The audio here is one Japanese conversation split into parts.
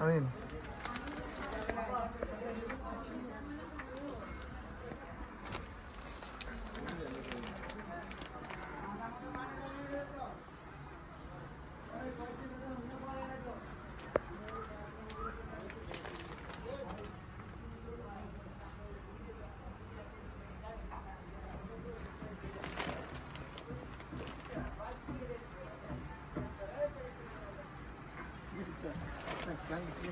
I mean, Gracias.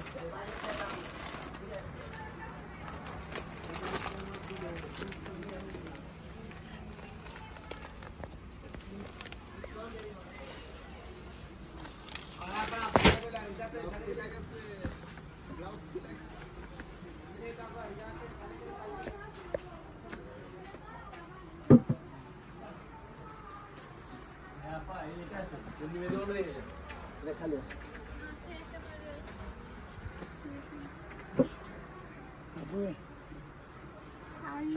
감 사.